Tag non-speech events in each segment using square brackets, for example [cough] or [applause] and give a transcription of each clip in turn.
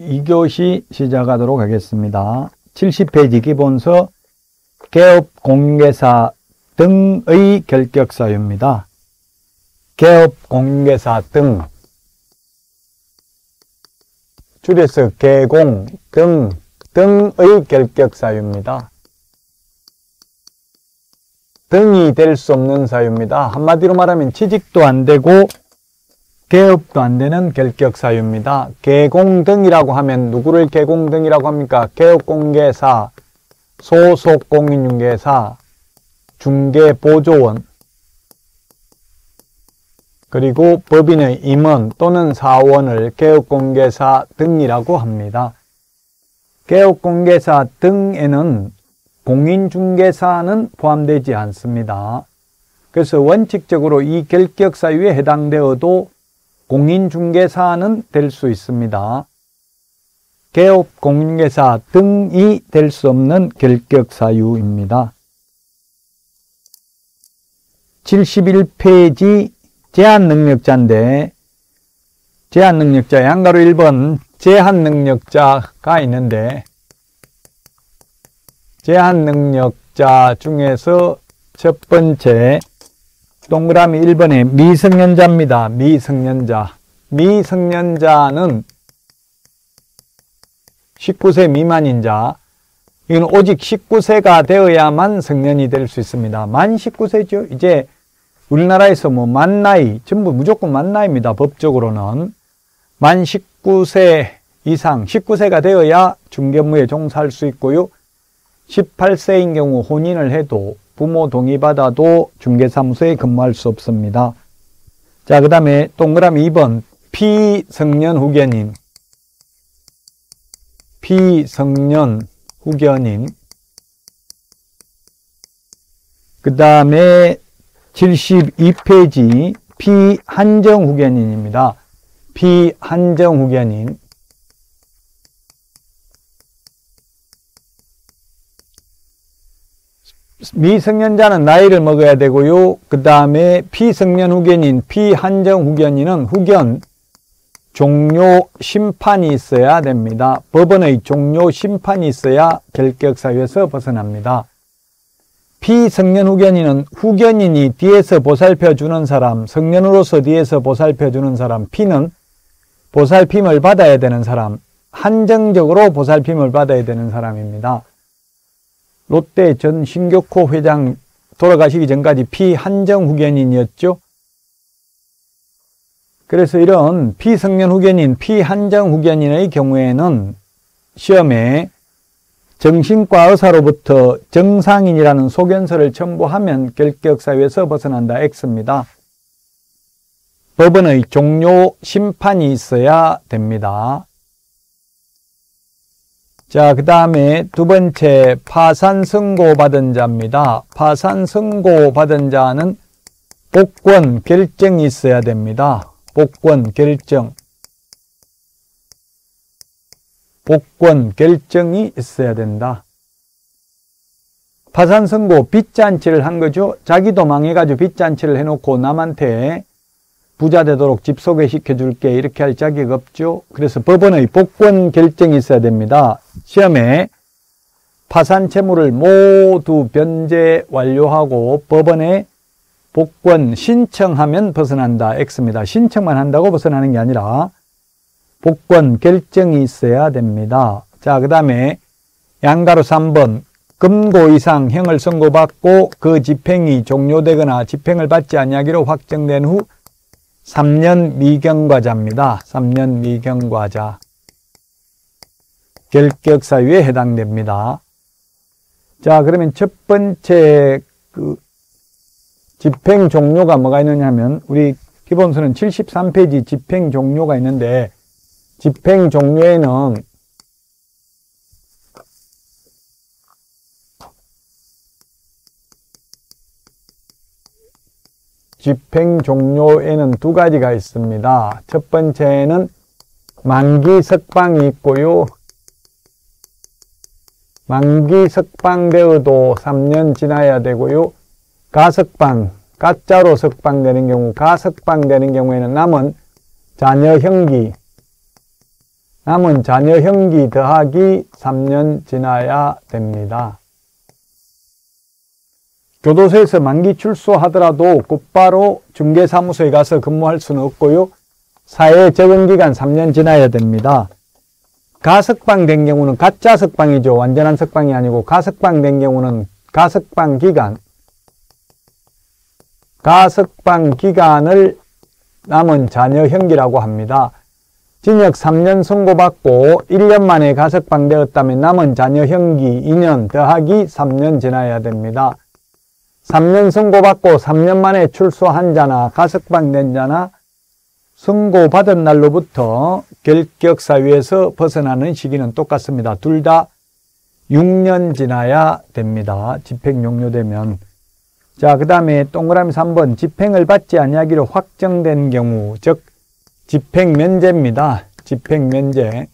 2교시 시작하도록 하겠습니다. 70페이지 기본서 개업 공개사 등의 결격 사유입니다. 개업 공개사 등 줄여서 개공 등 등의 결격 사유입니다. 등이 될 수 없는 사유입니다. 한마디로 말하면 취직도 안 되고 개업도 안 되는 결격 사유입니다. 개공등이라고 하면 누구를 개공등이라고 합니까? 개업공개사, 소속공인중개사, 중개보조원, 그리고 법인의 임원 또는 사원을 개업공개사 등이라고 합니다. 개업공개사 등에는 공인중개사는 포함되지 않습니다. 그래서 원칙적으로 이 결격 사유에 해당되어도 공인중개사는 될 수 있습니다. 개업 공인중개사 등이 될 수 없는 결격 사유입니다. 71페이지 제한 능력자인데 제한 능력자 양가로 1번 제한 능력자가 있는데 제한 능력자 중에서 첫 번째 동그라미 1번에 미성년자입니다. 미성년자. 미성년자는 19세 미만인 자, 이건 오직 19세가 되어야만 성년이 될 수 있습니다. 만 19세죠. 이제 우리나라에서 뭐 만 나이, 전부 무조건 만 나이입니다. 법적으로는. 만 19세 이상, 19세가 되어야 중개무에 종사할 수 있고요. 18세인 경우 혼인을 해도 부모 동의받아도 중개사무소에 근무할 수 없습니다. 자, 그 다음에 동그라미 2번 피성년 후견인 피성년 후견인 그 다음에 72페이지 피한정 후견인입니다. 피한정 후견인 미성년자는 나이를 먹어야 되고요. 그 다음에 피성년 후견인, 피한정 후견인은 후견 종료 심판이 있어야 됩니다. 법원의 종료 심판이 있어야 결격 사유에서 벗어납니다. 피성년 후견인은 후견인이 뒤에서 보살펴 주는 사람, 성년으로서 뒤에서 보살펴 주는 사람, 피는 보살핌을 받아야 되는 사람, 한정적으로 보살핌을 받아야 되는 사람입니다. 롯데 전 신격호 회장 돌아가시기 전까지 피한정 후견인이었죠. 그래서 이런 피성년 후견인, 피한정 후견인의 경우에는 시험에 정신과 의사로부터 정상인이라는 소견서를 첨부하면 결격사유에서 벗어난다 X입니다. 법원의 종료 심판이 있어야 됩니다. 자, 그 다음에 두 번째 파산 선고 받은 자입니다. 파산 선고 받은 자는 복권 결정이 있어야 됩니다. 복권 결정. 복권 결정이 있어야 된다. 파산 선고 빚잔치를 한 거죠. 자기도 망해가지고 빚잔치를 해놓고 남한테 부자 되도록 집 소개시켜 줄게 이렇게 할 자격 없죠. 그래서 법원의 복권 결정이 있어야 됩니다. 시험에 파산 채무를 모두 변제 완료하고 법원에 복권 신청하면 벗어난다. X입니다. 신청만 한다고 벗어나는 게 아니라 복권 결정이 있어야 됩니다. 자, 그 다음에 양가로 3번 금고 이상 형을 선고받고 그 집행이 종료되거나 집행을 받지 아니하기로 확정된 후 3년 미경과자입니다. 3년 미경과자. 결격 사유에 해당됩니다. 자, 그러면 첫 번째 그 집행 종료가 뭐가 있느냐 하면 우리 기본서는 73페이지 집행 종료가 있는데 집행 종료에는 집행 종료에는 두 가지가 있습니다. 첫 번째는 만기 석방이 있고요. 만기 석방되어도 3년 지나야 되고요. 가석방, 가짜로 석방되는 경우, 가석방되는 경우에는 남은 자녀 형기, 남은 자녀 형기 더하기 3년 지나야 됩니다. 교도소에서 만기 출소하더라도 곧바로 중개사무소에 가서 근무할 수는 없고요. 사회 적응기간 3년 지나야 됩니다. 가석방 된 경우는 가짜 석방이죠. 완전한 석방이 아니고 가석방 된 경우는 가석방 기간, 가석방 기간을 남은 자녀 형기라고 합니다. 징역 3년 선고받고 1년 만에 가석방되었다면 남은 자녀 형기 2년 더하기 3년 지나야 됩니다. 3년 선고받고 3년 만에 출소한 자나 가석방 된 자나 선고받은 날로부터 결격사유에서 벗어나는 시기는 똑같습니다. 둘 다 6년 지나야 됩니다. 집행 용료되면. 자, 그 다음에 동그라미 3번 집행을 받지 아니하기로 확정된 경우, 즉 집행 면제입니다. 집행 면제.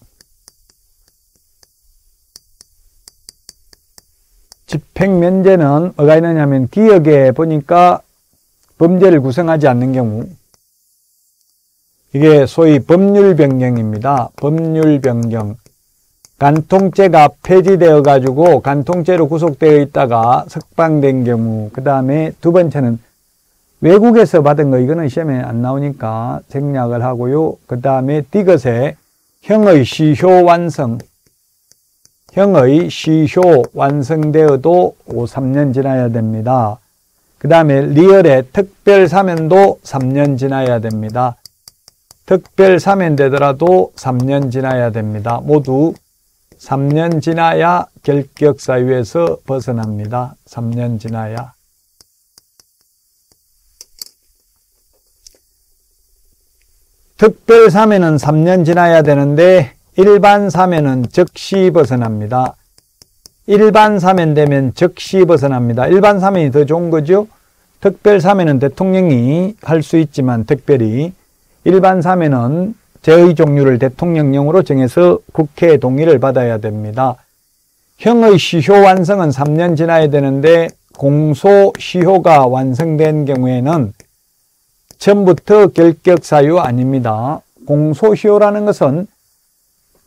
집행 면제는 뭐가 있느냐면 기억에 보니까 범죄를 구성하지 않는 경우 이게 소위 법률 변경입니다. 법률 변경. 간통죄가 폐지되어 가지고 간통죄로 구속되어 있다가 석방된 경우 그 다음에 두 번째는 외국에서 받은 거 이거는 시험에 안 나오니까 생략을 하고요. 그 다음에 디귿에 형의 시효 완성 형의 시효 완성되어도 5, 3년 지나야 됩니다. 그 다음에 리얼의 특별 사면도 3년 지나야 됩니다. 특별 사면되더라도 3년 지나야 됩니다. 모두 3년 지나야 결격 사유에서 벗어납니다. 3년 지나야. 특별 사면은 3년 지나야 되는데 일반 사면은 즉시 벗어납니다. 일반 사면 되면 즉시 벗어납니다. 일반 사면이 더 좋은 거죠. 특별 사면은 대통령이 할 수 있지만 특별히 일반 사면은 제의 종류를 대통령령으로 정해서 국회 동의를 받아야 됩니다. 형의 시효 완성은 3년 지나야 되는데 공소 시효가 완성된 경우에는 처음부터 결격 사유 아닙니다. 공소 시효라는 것은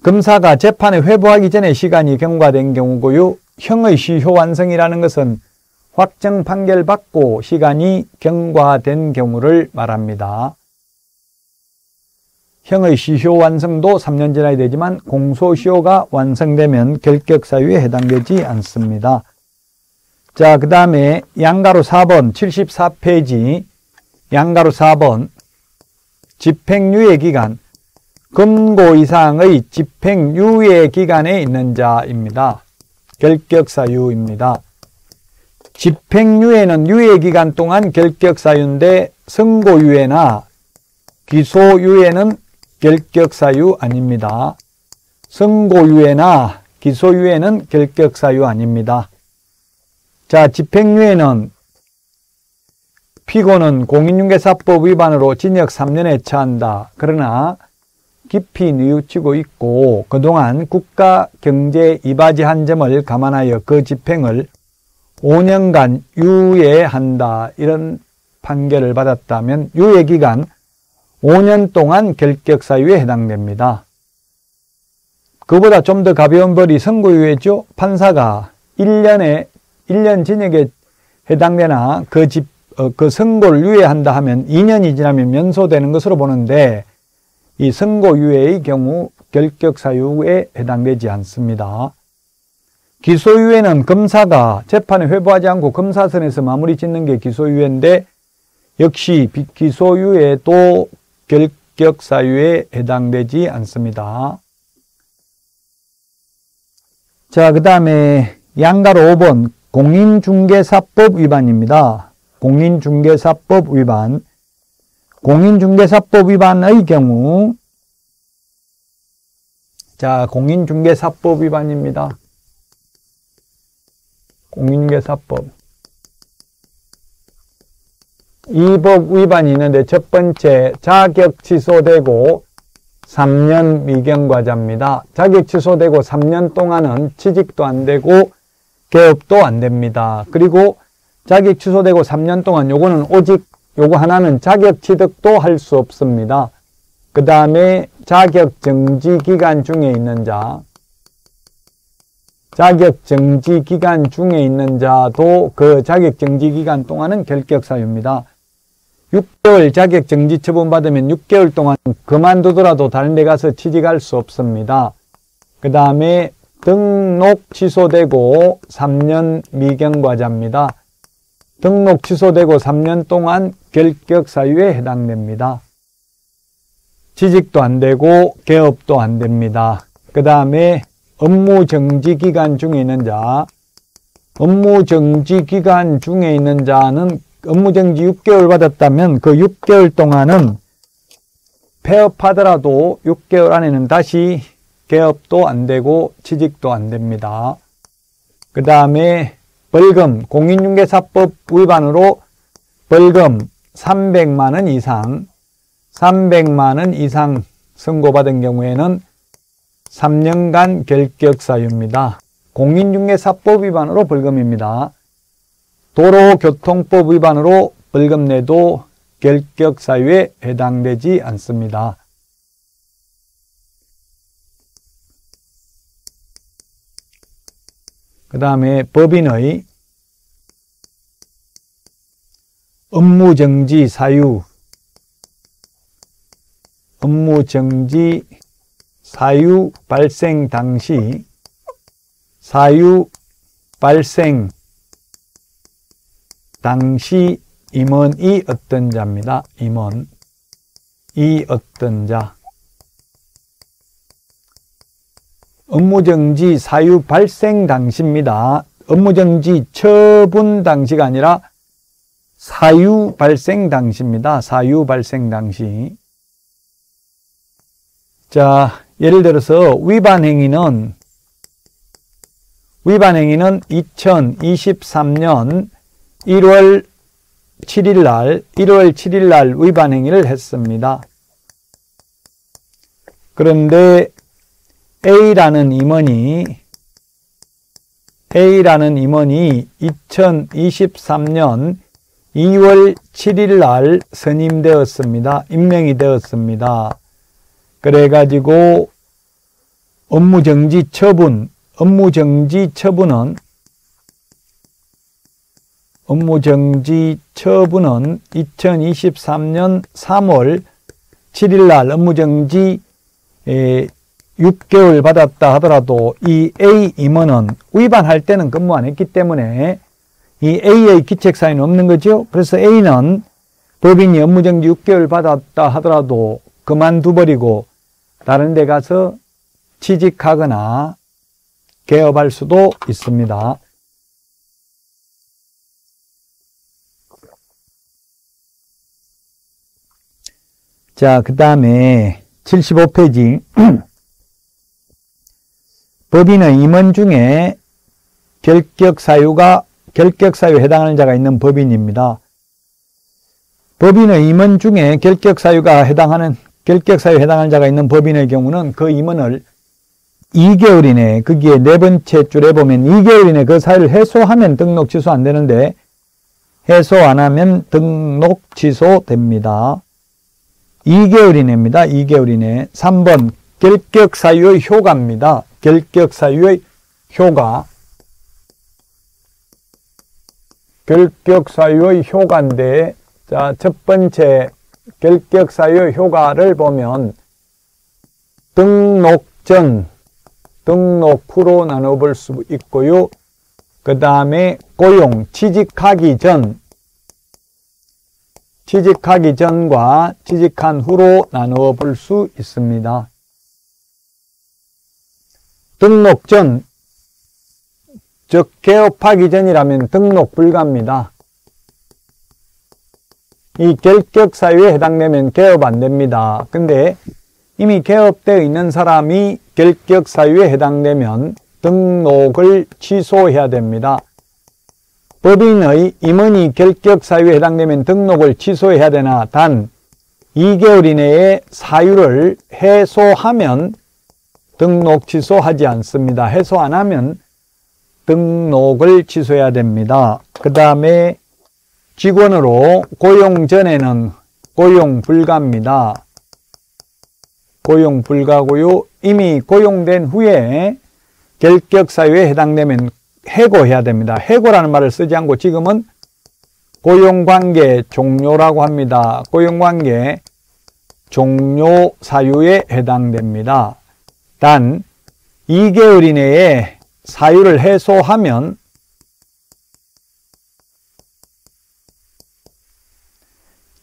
검사가 재판에 회부하기 전에 시간이 경과된 경우고요. 형의 시효 완성이라는 것은 확정 판결 받고 시간이 경과된 경우를 말합니다. 형의 시효 완성도 3년 지나야 되지만 공소시효가 완성되면 결격사유에 해당되지 않습니다. 자, 그 다음에 양가로 4번 74페이지 양가로 4번 집행유예 기간 금고 이상의 집행유예 기간에 있는 자입니다. 결격사유입니다. 집행유예는 유예기간 동안 결격사유인데 선고유예나 기소유예는 결격사유 아닙니다. 선고유예나 기소유예는 결격사유 아닙니다. 자, 집행유예는 피고는 공인중개사법 위반으로 징역 3년에 처한다. 그러나 깊이 뉘우치고 있고 그동안 국가 경제 이바지한 점을 감안하여 그 집행을 5년간 유예한다. 이런 판결을 받았다면 유예 기간 5년 동안 결격 사유에 해당됩니다. 그보다 좀 더 가벼운 벌이 선고유예죠. 판사가 1년에 1년 징역에 해당되나 그 집, 어, 그 선고를 유예한다 하면 2년이 지나면 면소되는 것으로 보는데 이 선고유예의 경우 결격 사유에 해당되지 않습니다. 기소유예는 검사가 재판에 회부하지 않고 검사선에서 마무리 짓는 게 기소유예인데 역시 기소유예도 결격 사유에 해당되지 않습니다. 자, 그 다음에 양가로 5번 공인중개사법 위반입니다. 공인중개사법 위반. 공인중개사법 위반의 경우 자, 공인중개사법 위반입니다. 공인중개사법 이 법 위반이 있는데 첫 번째 자격 취소되고 3년 미경과자입니다. 자격 취소되고 3년 동안은 취직도 안 되고 개업도 안 됩니다. 그리고 자격 취소되고 3년 동안 요거는 오직 요거 하나는 자격 취득도 할 수 없습니다. 그 다음에 자격 정지 기간 중에 있는 자, 자격 정지 기간 중에 있는 자도 그 자격 정지 기간 동안은 결격 사유입니다. 6개월 자격 정지 처분 받으면 6개월 동안 그만두더라도 다른 데 가서 취직할 수 없습니다. 그 다음에 등록 취소되고 3년 미경과자입니다. 등록 취소되고 3년 동안 결격 사유에 해당됩니다. 취직도 안 되고 개업도 안 됩니다. 그 다음에 업무 정지 기간 중에 있는 자, 업무 정지 기간 중에 있는 자는 업무 정지 6개월 받았다면 그 6개월 동안은 폐업하더라도 6개월 안에는 다시 개업도 안 되고 취직도 안 됩니다. 그 다음에 벌금, 공인중개사법 위반으로 벌금 300만원 이상, 300만원 이상 선고받은 경우에는 3년간 결격사유입니다. 공인중개사법 위반으로 벌금입니다. 도로교통법 위반으로 벌금 내도 결격사유에 해당되지 않습니다. 그 다음에 법인의 업무정지 사유, 업무정지 사유 발생 당시 사유 발생 당시 임원이 어떤 자입니다. 임원. 이 어떤 자 업무정지 사유 발생 당시입니다. 업무정지 처분 당시가 아니라 사유 발생 당시입니다. 사유 발생 당시. 자, 예를 들어서 위반 행위는 위반 행위는 2023년 1월 7일 날 1월 7일 날 위반 행위를 했습니다. 그런데 A라는 임원이 A라는 임원이 2023년 2월 7일 날 선임되었습니다. 임명이 되었습니다. 그래가지고 업무정지 처분, 업무정지 처분은 업무정지 처분은 2023년 3월 7일 날 업무정지 6개월 받았다 하더라도 이 A 임원은 위반할 때는 근무 안 했기 때문에 이 A의 기책 사유는 없는 거죠. 그래서 A는 법인이 업무정지 6개월 받았다 하더라도 그만둬버리고 다른 데 가서 취직하거나 개업할 수도 있습니다. 자, 그 다음에 75페이지 [clears throat] 법인의 임원 중에 결격 사유가 결격 사유에 해당하는 자가 있는 법인입니다. 법인의 임원 중에 결격 사유가 해당하는 결격 사유에 해당하는 자가 있는 법인의 경우는 그 임원을 2개월 이내 거기에 네 번째 줄에 보면 2개월 이내 그 사유를 해소하면 등록 취소 안 되는데 해소 안 하면 등록 취소됩니다. 2개월 이내입니다. 2개월 이내. 3번 결격 사유의 효과입니다. 결격 사유의 효과. 결격 사유의 효과인데 자, 첫 번째 결격 사유 효과를 보면 등록 전, 등록 후로 나눠 볼 수 있고요. 그 다음에 고용, 취직하기 전, 취직하기 전과 취직한 후로 나누어 볼 수 있습니다. 등록 전, 즉 개업하기 전이라면 등록 불가입니다. 이 결격 사유에 해당되면 개업 안 됩니다. 근데 이미 개업되어 있는 사람이 결격 사유에 해당되면 등록을 취소해야 됩니다. 법인의 임원이 결격 사유에 해당되면 등록을 취소해야 되나 단 2개월 이내에 사유를 해소하면 등록 취소하지 않습니다. 해소 안 하면 등록을 취소해야 됩니다. 그 다음에 직원으로 고용 전에는 고용 불가입니다. 고용 불가고요. 이미 고용된 후에 결격 사유에 해당되면 해고해야 됩니다. 해고라는 말을 쓰지 않고 지금은 고용관계 종료라고 합니다. 고용관계 종료 사유에 해당됩니다. 단 2개월 이내에 사유를 해소하면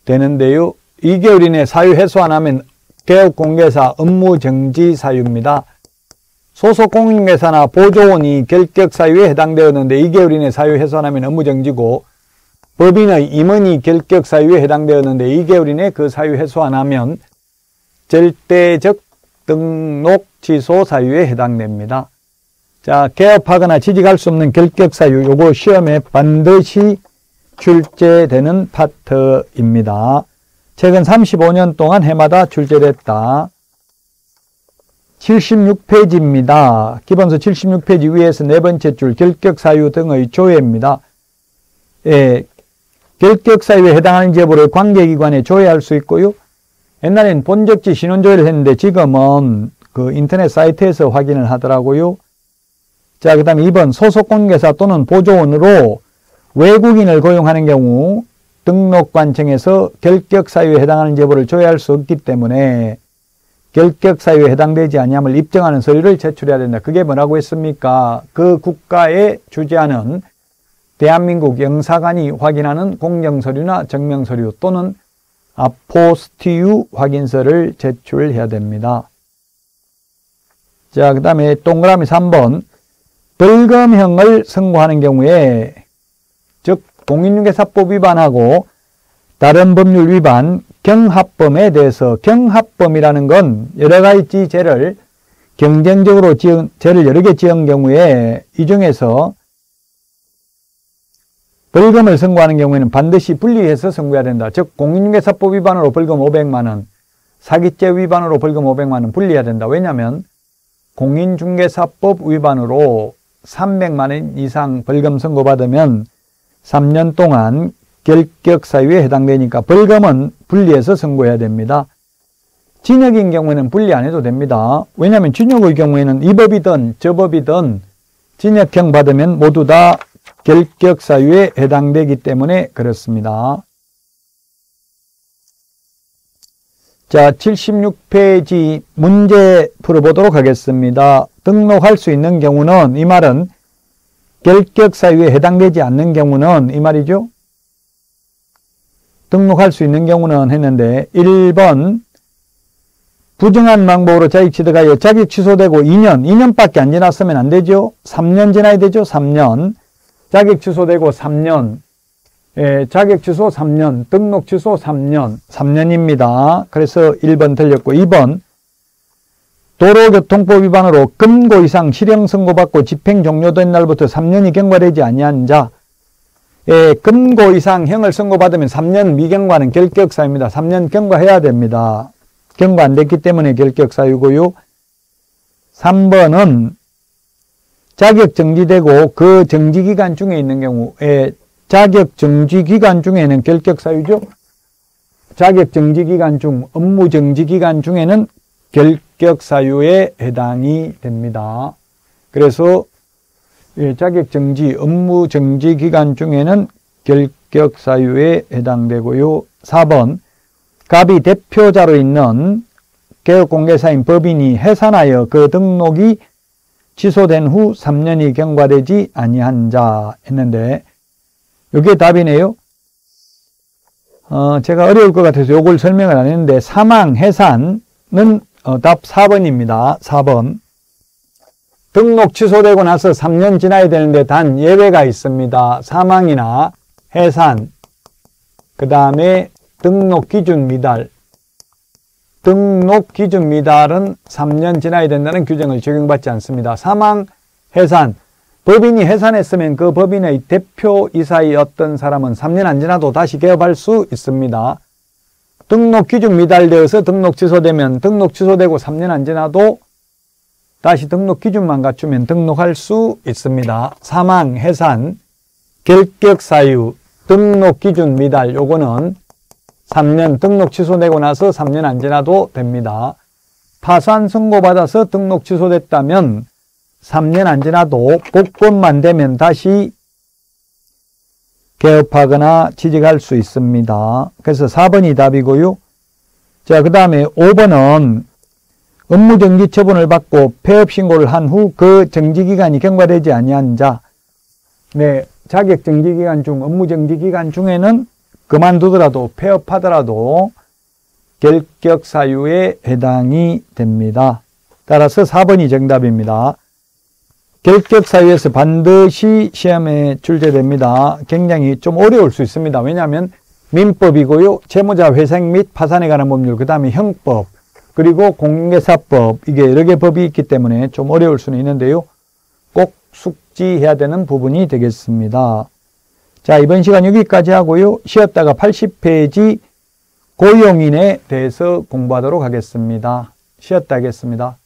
되는데요. 2개월 이내 사유 해소 안 하면 개업공개사 업무 정지 사유입니다. 소속 공인회사나 보조원이 결격 사유에 해당되었는데 2개월 이내 사유 해소 안 하면 업무 정지고 법인의 임원이 결격 사유에 해당되었는데 2개월 이내 그 사유 해소 안 하면 절대적 등록 취소 사유에 해당됩니다. 자, 개업하거나 취직할 수 없는 결격 사유 요거 시험에 반드시 출제되는 파트입니다. 최근 35년 동안 해마다 출제됐다. 76페이지입니다. 기본서 76페이지 위에서 네 번째 줄 결격 사유 등의 조회입니다. 예, 결격 사유에 해당하는 제보를 관계기관에 조회할 수 있고요. 옛날엔 본적지 신원조회를 했는데 지금은 그 인터넷 사이트에서 확인을 하더라고요. 자, 그 다음에 2번 소속공개사 또는 보조원으로 외국인을 고용하는 경우 등록관청에서 결격 사유에 해당하는 제보를 조회할 수 없기 때문에 결격 사유에 해당되지 아니함을 입증하는 서류를 제출해야 된다. 그게 뭐라고 했습니까? 그 국가에 주재하는 대한민국 영사관이 확인하는 공정서류나 증명서류 또는 아포스티유 확인서를 제출해야 됩니다. 자, 그 다음에 동그라미 3번 벌금형을 선고하는 경우에 즉 공인중개사법 위반하고 다른 법률 위반 경합범에 대해서 경합범이라는 건 여러 가지 죄를 경쟁적으로 지은 죄를 여러 개 지은 경우에 이 중에서 벌금을 선고하는 경우에는 반드시 분리해서 선고해야 된다. 즉 공인중개사법 위반으로 벌금 500만 원, 사기죄 위반으로 벌금 500만 원 분리해야 된다. 왜냐하면 공인중개사법 위반으로 300만 원 이상 벌금 선고받으면 3년 동안 결격 사유에 해당되니까 벌금은 분리해서 선고해야 됩니다. 징역인 경우에는 분리 안 해도 됩니다. 왜냐하면 징역의 경우에는 이 법이든 저 법이든 징역형 받으면 모두 다 결격 사유에 해당되기 때문에 그렇습니다. 자, 76페이지 문제 풀어보도록 하겠습니다. 등록할 수 있는 경우는 이 말은 결격 사유에 해당되지 않는 경우는 이 말이죠. 등록할 수 있는 경우는 했는데 1번 부정한 방법으로 자격 취득하여 자격 취소되고 2년, 2년밖에 안 지났으면 안 되죠. 3년 지나야 되죠. 3년. 자격 취소되고 3년, 예, 자격 취소 3년, 등록 취소 3년, 3년입니다. 그래서 1번 틀렸고 2번 도로교통법 위반으로 금고 이상 실형 선고받고 집행 종료된 날부터 3년이 경과되지 아니한 자 예, 금고 이상 형을 선고받으면 3년 미경과는 결격사유입니다. 3년 경과해야 됩니다. 경과 안 됐기 때문에 결격사유고요. 3번은 자격 정지되고 그 정지 기간 중에 있는 경우에 자격 정지 기간 중에는 결격 사유죠. 자격 정지 기간 중 업무 정지 기간 중에는 결격 사유에 해당이 됩니다. 그래서 예, 자격 정지 업무 정지 기간 중에는 결격 사유에 해당되고요. 4번 갑이 대표자로 있는 개업공개사인 법인이 해산하여 그 등록이 취소된 후 3년이 경과되지 아니한 자 했는데 이게 답이네요. 어, 제가 어려울 것 같아서 이걸 설명을 안 했는데 사망, 해산은 어, 답 4번입니다. 4번. 등록 취소되고 나서 3년 지나야 되는데 단 예외가 있습니다. 사망이나 해산, 그 다음에 등록 기준 미달, 등록 기준 미달은 3년 지나야 된다는 규정을 적용받지 않습니다. 사망, 해산, 법인이 해산했으면 그 법인의 대표이사였던 사람은 3년 안 지나도 다시 개업할 수 있습니다. 등록 기준 미달되어서 등록 취소되면 등록 취소되고 3년 안 지나도 다시 등록 기준만 갖추면 등록할 수 있습니다. 사망, 해산, 결격 사유, 등록 기준 미달 요거는 3년 등록 취소되고 나서 3년 안 지나도 됩니다. 파산 선고받아서 등록 취소됐다면 3년 안 지나도 복권만 되면 다시 개업하거나 취직할 수 있습니다. 그래서 4번이 답이고요. 자, 그 다음에 5번은 업무정지 처분을 받고 폐업 신고를 한 후 그 정지기간이 경과되지 아니한 자, 네, 자격정지기간 중 업무정지기간 중에는 그만두더라도 폐업하더라도 결격 사유에 해당이 됩니다. 따라서 4번이 정답입니다. 결격 사유에서 반드시 시험에 출제됩니다. 굉장히 좀 어려울 수 있습니다. 왜냐하면 민법이고요. 채무자 회생 및 파산에 관한 법률, 그 다음에 형법, 그리고 공개사법, 이게 여러 개 법이 있기 때문에 좀 어려울 수는 있는데요. 꼭 숙지해야 되는 부분이 되겠습니다. 자, 이번 시간 여기까지 하고요. 쉬었다가 80페이지 고용인에 대해서 공부하도록 하겠습니다. 쉬었다 하겠습니다.